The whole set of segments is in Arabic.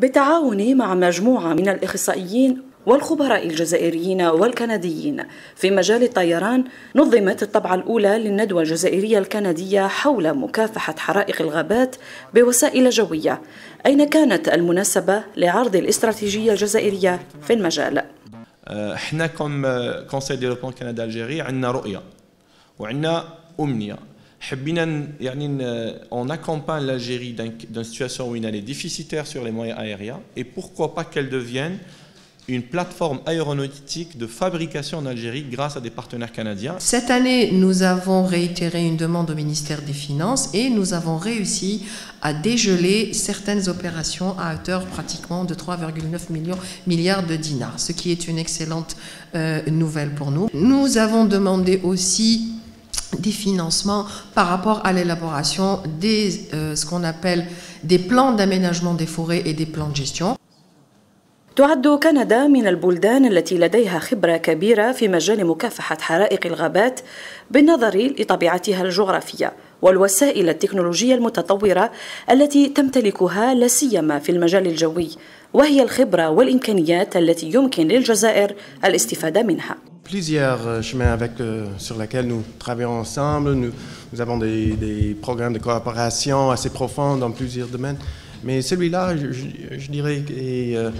بالتعاون مع مجموعة من الإخصائيين والخبراء الجزائريين والكنديين في مجال الطيران نظمت الطبعة الأولى للندوة الجزائرية الكندية حول مكافحة حرائق الغابات بوسائل جوية أين كانت المناسبة لعرض الاستراتيجية الجزائرية في المجال؟ إحنا comme Conseil développement Canada-Algérie عندنا رؤية وعندنا يعني on accompagne l'Algérie d'une situation où elle est déficitaire sur les moyens aériens et pourquoi pas qu'elle devienne une plateforme aéronautique de fabrication en Algérie grâce à des partenaires canadiens. Cette année, nous avons réitéré une demande au ministère des Finances et nous avons réussi à dégeler certaines opérations à hauteur pratiquement de 3,9 millions milliards de dinars, ce qui est une excellente euh, nouvelle pour nous. Nous avons demandé aussi des financements par rapport à l'élaboration des euh, ce qu'on appelle des plans d'aménagement des forêts et des plans de gestion. تعد كندا من البلدان التي لديها خبرة كبيرة في مجال مكافحة حرائق الغابات بالنظر لطبيعتها الجغرافية والوسائل التكنولوجية المتطورة التي تمتلكها لا سيما في المجال الجوي وهي الخبرة والإمكانيات التي يمكن للجزائر الاستفادة منها. Plusieurs euh, chemins avec, euh, sur lesquels nous travaillons ensemble. Nous, nous avons des, des, programmes de coopération assez profonds dans plusieurs domaines. Mais celui-là, je, je, dirais, est, euh,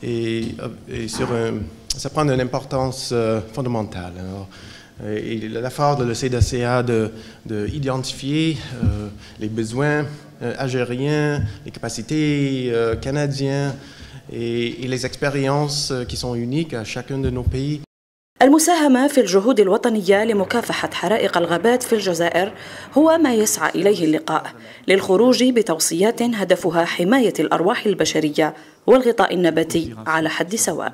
et, et sur un, ça prend une importance euh, fondamentale. Alors, et l'effort de le CDCA d'identifier de, de euh, les besoins euh, algériens, les capacités euh, canadiennes et, et les expériences qui sont uniques à chacun de nos pays. المساهمة في الجهود الوطنية لمكافحة حرائق الغابات في الجزائر هو ما يسعى إليه اللقاء للخروج بتوصيات هدفها حماية الأرواح البشرية والغطاء النباتي على حد سواء.